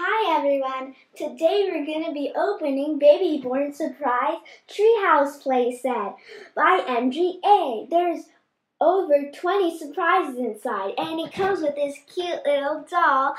Hi everyone! Today we're going to be opening Baby Born Surprise Treehouse Playset by MGA. There's over 20 surprises inside and it comes with this cute little doll,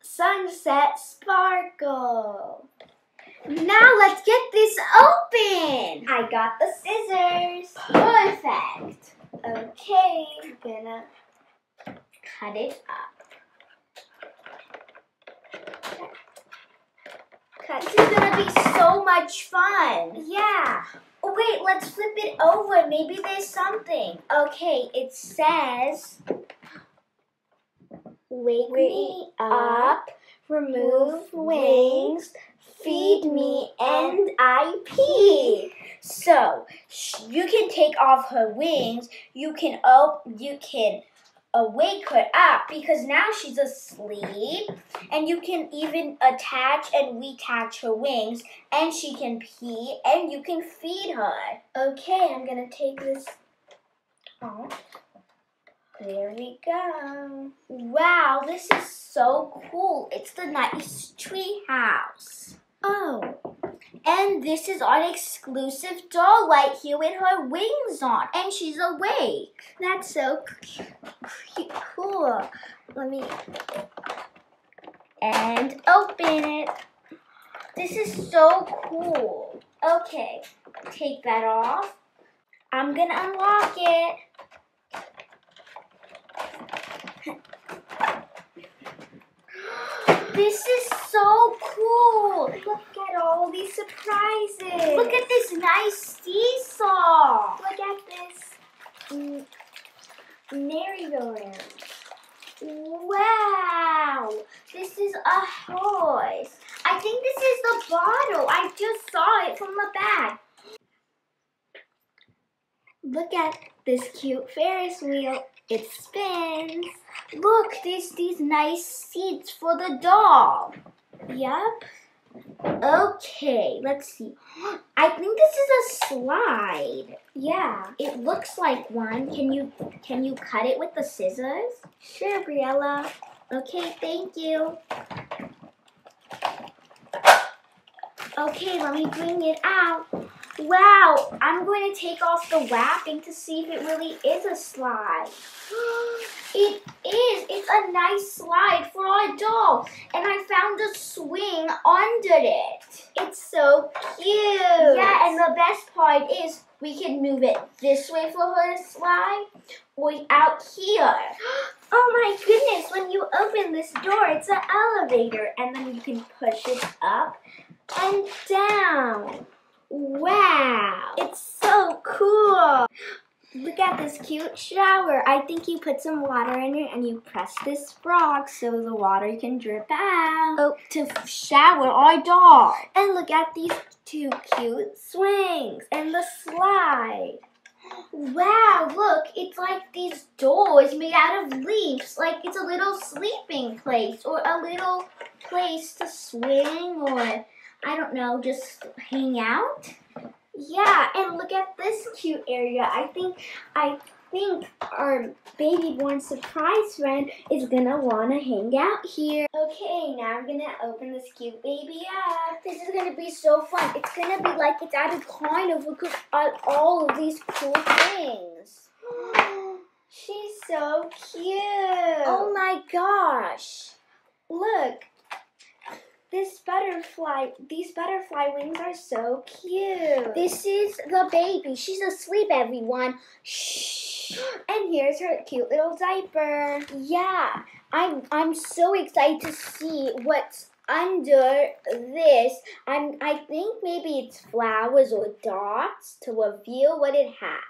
Sunset Sparkle. Now let's get this open! I got the scissors. Perfect! Okay, I'm gonna cut it up. This is gonna be so much fun. Yeah. Oh, wait, let's flip it over. Maybe there's something. Okay, it says Wake, me up, remove wings, feed me, and I pee. So you can take off her wings. You can oh, you can wake her up because now she's asleep and you can even attach and retach her wings and she can pee and you can feed her. Okay, I'm gonna take this off. There we go. Wow, this is so cool. It's the nice tree house. Oh, and this is our exclusive doll right here with her wings on. And she's awake. That's so cool. Let me... And open it. This is so cool. Okay, take that off. I'm gonna unlock it. This is so cool. Look at all these surprises. Look at this nice seesaw. Look at this merry-go-round. Wow. This is a horse. I think this is the bottle. I just saw it from the back. Look at this cute Ferris wheel. It spins. Look, there's these nice seats for the doll. Yep. Okay, let's see. I think this is a slide. Yeah, it looks like one. Can you can you cut it with the scissors? Sure, Briella. Okay, thank you. Okay, let me bring it out. Wow, I'm going to take off the wrapping to see if it really is a slide. it is. It's a nice slide for our doll. And I found a swing under it. It's so cute. Yeah, and the best part is we can move it this way for her to slide or out here. Oh my goodness, when you open this door, it's an elevator. And then you can push it up and down. Wow, it's so cool. Look at this cute shower. I think you put some water in it and you press this frog so the water can drip out oh, to shower our dog. And look at these two cute swings and the slide. Wow, look, it's like these doors made out of leaves. Like it's a little sleeping place or a little place to swing or I don't know, just hang out. Yeah, and look at this cute area. I think I think our baby born surprise friend is gonna wanna hang out here. Okay, now I'm gonna open this cute baby up. This is gonna be so fun. It's gonna be like it's at a carnival because at all of these cool things. She's so cute. Oh my gosh. Look, this butterfly, these butterfly wings are so cute. This is the baby. She's asleep, everyone. Shh. And here's her cute little diaper. Yeah, I'm I'm so excited to see what's under this. I'm I think maybe it's flowers or dots to reveal what it has.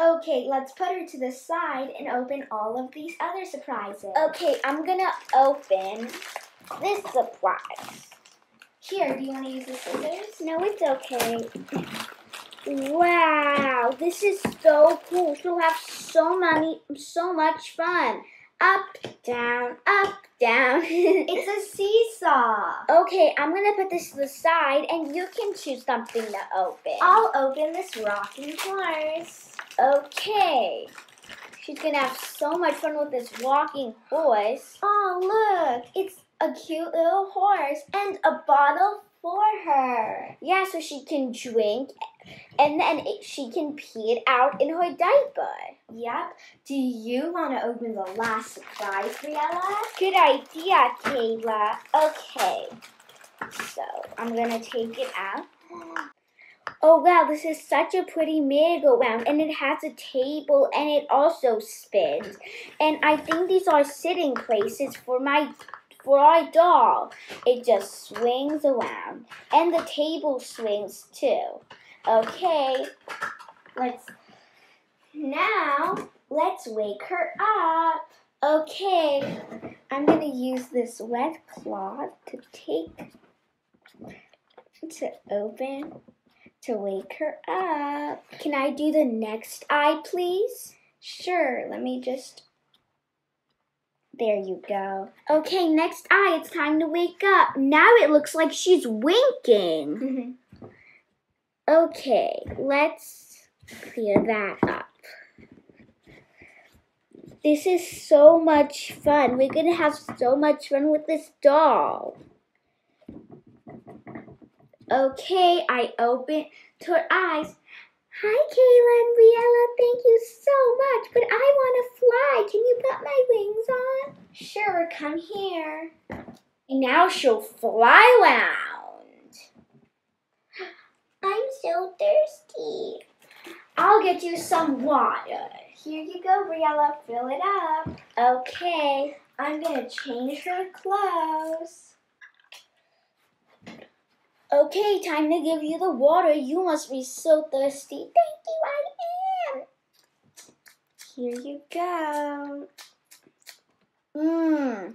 Okay, let's put her to the side and open all of these other surprises. Okay, I'm gonna open this supplies. Here, do you want to use the scissors? No, it's okay. Wow, this is so cool. She'll have so many, so much fun. Up, down, up, down. it's a seesaw. Okay, I'm going to put this to the side and you can choose something to open. I'll open this rocking horse. Okay. She's going to have so much fun with this walking horse. Oh, look. It's a cute little horse and a bottle for her. Yeah, so she can drink and then it, she can pee it out in her diaper. Yep. Do you want to open the last surprise, Briella? Good idea, Kayla. Okay. So I'm gonna take it out. Oh wow, this is such a pretty merry-go-round and it has a table and it also spins. And I think these are sitting places for my for our doll. It just swings around. And the table swings too. Okay, let's now let's wake her up. Okay, I'm gonna use this wet cloth to take to open to wake her up. Can I do the next eye, please? Sure, let me just. There you go. Okay, next eye, it's time to wake up. Now it looks like she's winking. okay, let's clear that up. This is so much fun. We're gonna have so much fun with this doll. Okay, I open to her eyes. Hi, Kayla and Briella. Thank you so much, but I want to fly. Can you put my wings on? Sure, come here. And now she'll fly around. I'm so thirsty. I'll get you some water. Here you go, Briella. Fill it up. Okay. I'm gonna change her clothes. Okay, time to give you the water. You must be so thirsty. Thank you, I am. Here you go. Mmm.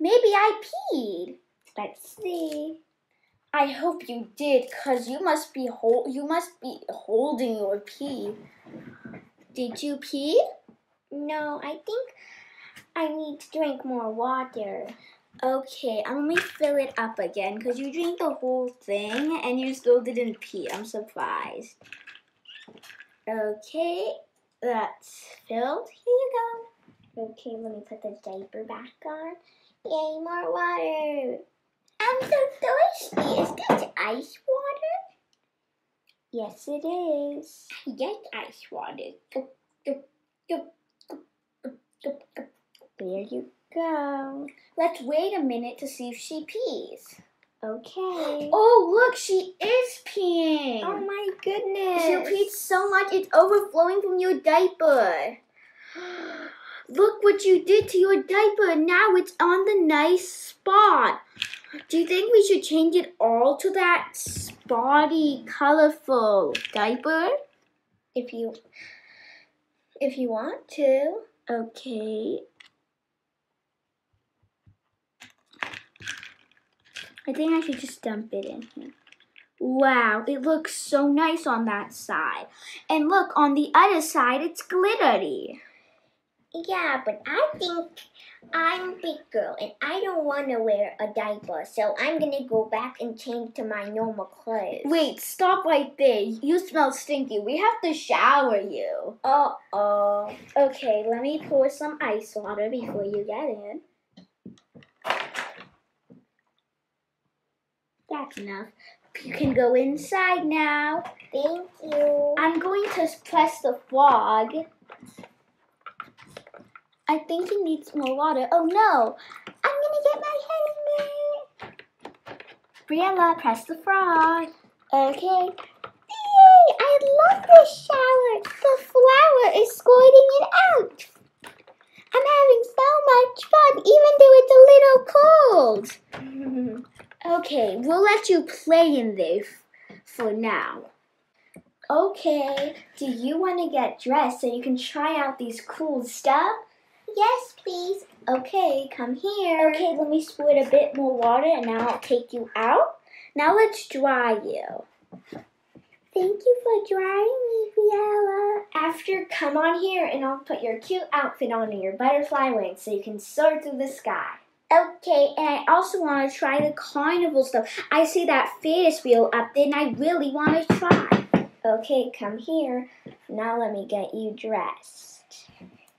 Maybe I peed. Let's see. I hope you did, cause you must be hold you must be holding your pee. Did you pee? No, I think I need to drink more water. Okay, I'm gonna fill it up again because you drank the whole thing and you still didn't pee. I'm surprised. Okay, that's filled. Here you go. Okay, let me put the diaper back on. Yay, more water. I'm so thirsty. Is this ice water? Yes, it is. Yes, ice water. There you go. Let's wait a minute to see if she pees. Okay. Oh, look, she is peeing. Oh my goodness. She peed so much it's overflowing from your diaper. Look what you did to your diaper. Now it's on the nice spot. Do you think we should change it all to that spotty, colorful diaper? If you if you want to. Okay. I think I should just dump it in here. Wow, it looks so nice on that side. And look, on the other side, it's glittery. Yeah, but I think I'm a big girl and I don't want to wear a diaper, so I'm gonna go back and change to my normal clothes. Wait, stop right there. You smell stinky. We have to shower you. Uh oh. Okay, let me pour some ice water before you get in. That's enough. You can go inside now. Thank you. I'm going to press the frog. I think he needs more water. Oh no! I'm gonna get my there. Briella, press the frog. Okay. Yay! I love this shower. The flower is squirting it out. I'm having so much fun, even though it's a little cold. okay, we'll let you play in there for now. Okay, do you want to get dressed so you can try out these cool stuff? Yes, please. Okay, come here. Okay, let me squirt a bit more water and now I'll take you out. Now let's dry you. Thank you for drying me, Briella. After, come on here and I'll put your cute outfit on and your butterfly wings so you can soar through the sky. Okay, and I also want to try the carnival stuff. I see that Ferris wheel up there and I really want to try. Okay, come here. Now let me get you dressed.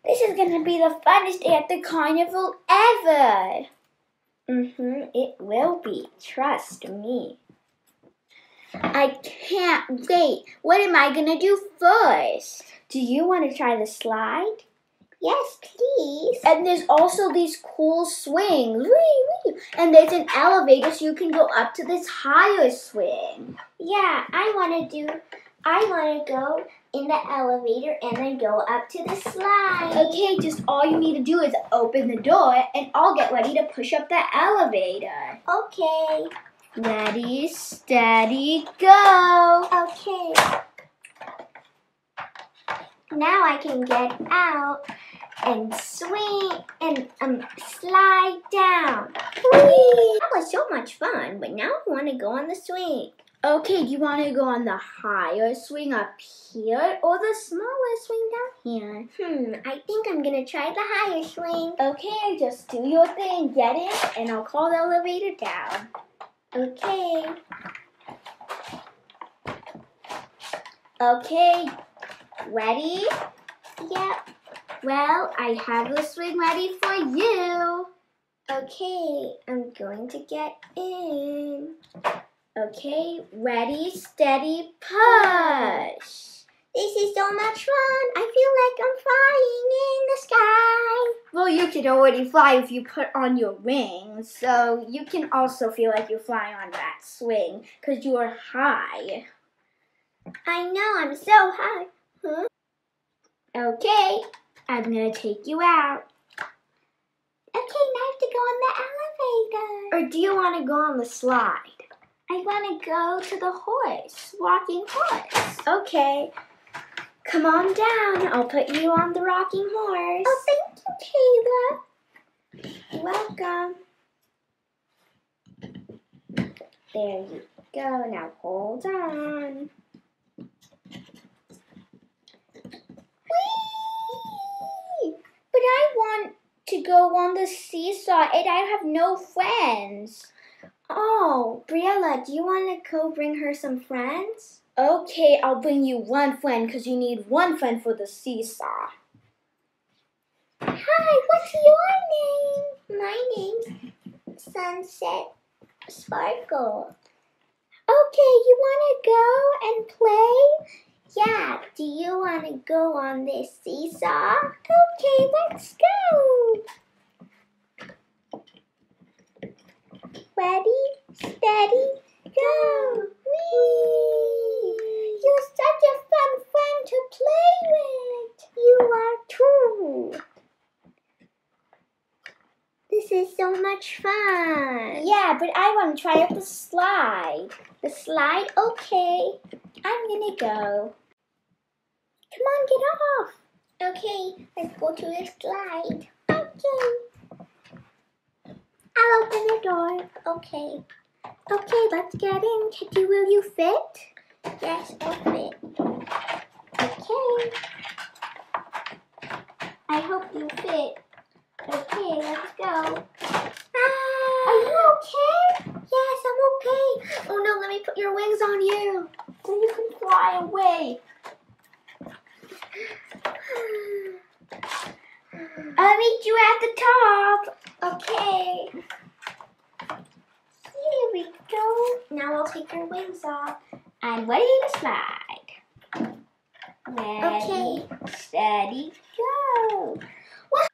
This is gonna be the funnest day at the carnival ever. Mm-hmm, it will be. Trust me. I can't wait. What am I gonna do first? Do you want to try the slide? Yes, please. And there's also these cool swings. Wee, wee. And there's an elevator so you can go up to this higher swing. Yeah, I want to do. I want to go in the elevator and then go up to the slide. Okay, just all you need to do is open the door and I'll get ready to push up the elevator. Okay. Ready, steady, go. Okay. Now I can get out and swing and um slide down. Whee! That was so much fun, but now I want to go on the swing. Okay, do you want to go on the higher swing up here or the smaller swing down here? Hmm, I think I'm gonna try the higher swing. Okay, just do your thing, get in, and I'll call the elevator down. Okay. Okay, ready? Yep. Well, I have the swing ready for you. Okay, I'm going to get in. Okay, ready, steady, push. This is so much fun. I feel like I'm flying in the sky. Well, you can already fly if you put on your wings, so you can also feel like you're flying on that swing because you're high. I know, I'm so high. Huh? Okay, I'm gonna take you out. Okay, now I have to go on the elevator. Or do you want to go on the slide? I want to go to the horse, walking horse. Okay. Come on down. I'll put you on the rocking horse. Oh, thank you, Kayla. welcome. There you go. Now hold on. Whee! But I want to go on the seesaw and I have no friends. Oh, Briella, do you want to go bring her some friends? Okay, I'll bring you one friend because you need one friend for the seesaw. Hi, what's your name? My name's Sunset Sparkle. Okay, you want to go and play? Yeah, do you want to go on this seesaw? Okay, let's go. Ready, steady, go. Whee! You're such a fun friend to play with. You are too. This is so much fun. Yeah, but I want to try out the slide. The slide? Okay. I'm gonna go. Come on, get off. Okay, let's go to the slide. Okay. I'll open the door. Okay. Okay, let's get in. Kitty, will you fit? Yes, I'll fit. Okay. I hope you fit. Okay, let's go. Ah, Are you okay? Yes, I'm okay. Oh no, let me put your wings on you so you can fly away. I'll meet you at the top. Okay. Here we go. Now I'll take your wings off. I'm ready to slide. Ready, Okay. steady, go.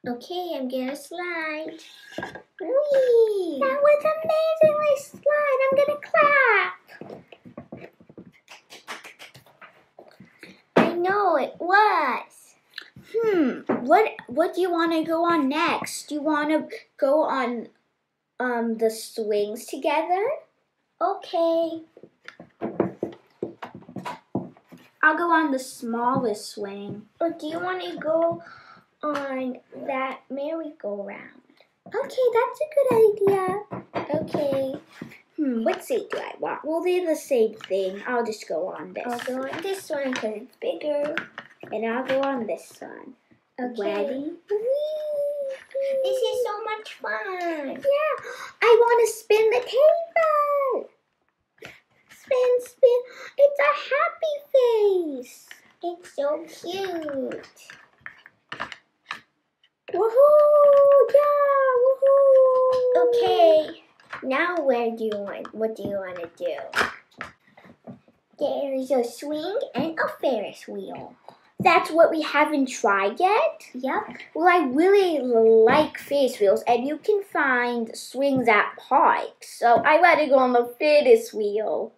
Okay, I'm gonna slide. Whee! That was amazingly slide. I'm gonna clap. I know it was. Hmm. What What do you want to go on next? Do you want to go on um the swings together? Okay. I'll go on the smallest swing. Or do you want to go on that merry-go-round? Okay, that's a good idea. Okay. Hmm. What seat do I want? Well, they're the same thing. I'll just go on this, I'll go on this one because it's bigger. And I'll go on this one. Okay. Ready? This is so much fun. Yeah, I want to spin the table. Spin, spin. It's a happy face. It's so cute. Woohoo! Yeah! Woohoo! Okay, now where do you want, what do you want to do? There's a swing and a Ferris wheel. That's what we haven't tried yet? Yep. Well, I really like Ferris wheels, and you can find swings at parks. So I to go on the Ferris wheel.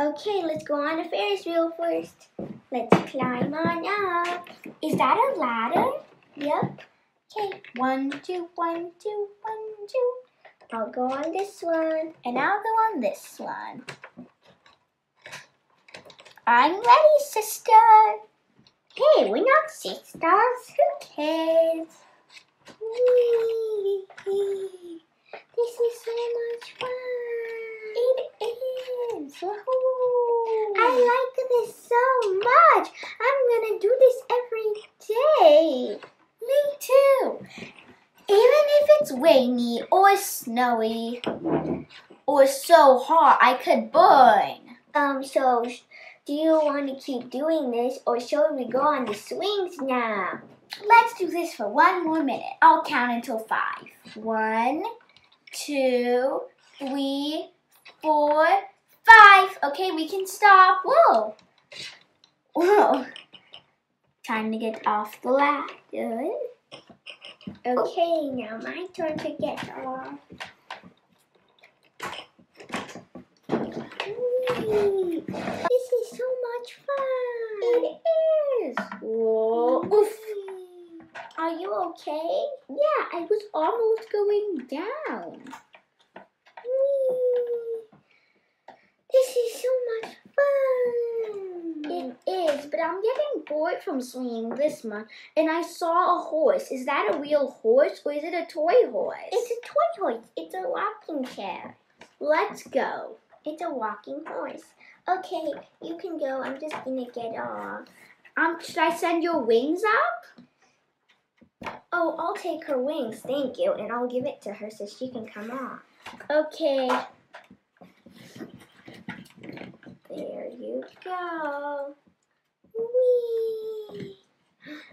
Okay, let's go on a Ferris wheel first. Let's climb on up. Is that a ladder? Yep. Okay, one, two, one, two, one, two. I'll go on this one. And I'll go on this one. I'm ready, sister. Hey, we're not sisters. Who cares? Whee! This is so much fun. It is. Woohoo. I like this so much. I'm gonna do this every day. Me too. Even if it's rainy or snowy or so hot I could burn. Um, so do you want to keep doing this or shall we go on the swings now? Let's do this for one more minute. I'll count until five. One, two, three, four, five. Okay, we can stop. Whoa. Whoa. Time to get off the ladder. Okay, now my turn to get off. This is so much fun. It is. Whoa. Oof. Are you okay? Yeah, I was almost going down. Whee! This is so much fun. It is, but I'm getting bored from swinging this much. And I saw a horse. Is that a real horse or is it a toy horse? It's a toy horse. It's a rocking chair. Let's go. It's a walking horse. Okay, you can go. I'm just gonna get off. Um, should I send your wings up? Oh, I'll take her wings, thank you, and I'll give it to her so she can come off. Okay. There you go. Whee!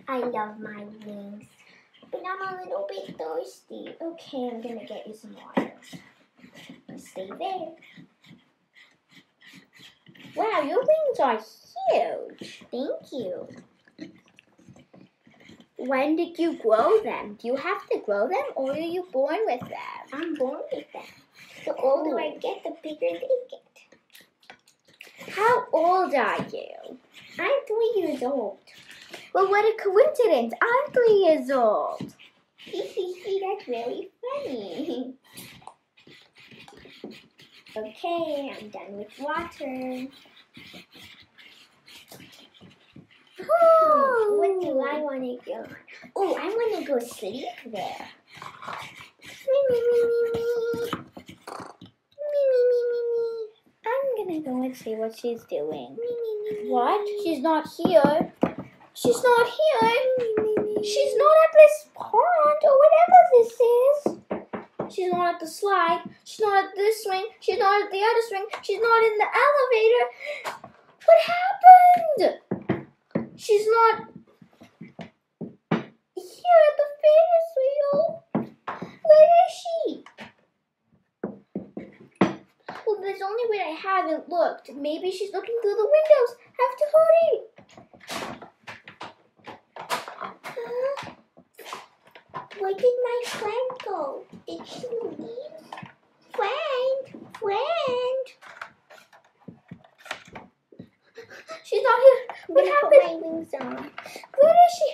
I love my wings, but I'm a little bit thirsty. Okay, I'm gonna get you some water. Stay there. Wow, your wings are huge. Thank you. When did you grow them? Do you have to grow them or are you born with them? I'm born with them. The older I get, the bigger they get. How old are you? I'm three years old. Well, what a coincidence. I'm three years old. That's really funny. Okay, I'm done with water. Hmm, what do I want to go? Oh, I want to go sleep there. Me, me, me, me, me. Me, me, me, me, me. I'm gonna go and see what she's doing. Me, me, me, me, What? She's not here. She's not here. Me, me, me, She's not at this pond or whatever this is. She's not at the slide. She's not at this swing. She's not at the other swing. She's not in the elevator. What happened? She's not here at the Ferris wheel. Where is she? Well, there's only way I haven't looked. Maybe she's looking through the windows. Have to hurry. Huh? Where did Did she leave? Friend, friend. She's not here. What happened? put my wings on. Where is she?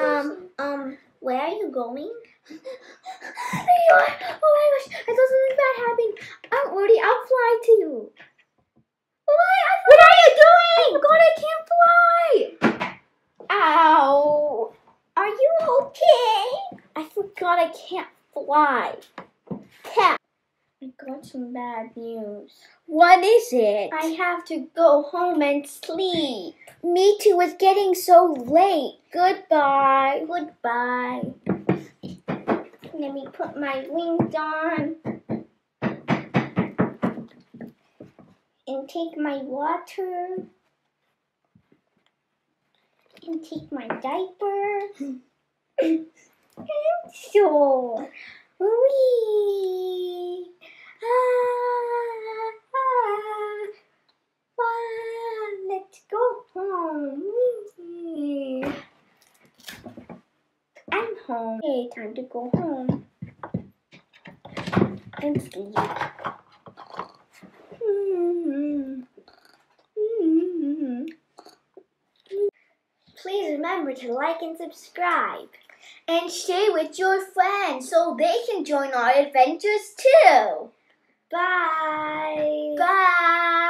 Um, um, where are you going? There you are. Oh my gosh. I thought something bad happened. I'm already. I'll fly to you. Why? I what are you doing? God, I can't fly. Ow. Are you okay? I forgot I can't fly. Cat. I got some bad news. What is it? I have to go home and sleep. Me too. It's getting so late. Goodbye. Goodbye. Let me put my wings on. And take my water. and take my diaper. so, wee. Ah, ah, ah, let's go home. Wee. I'm home. Okay, time to go home and sleep. Please remember to like and subscribe. And share with your friends so they can join our adventures too. Bye. Bye.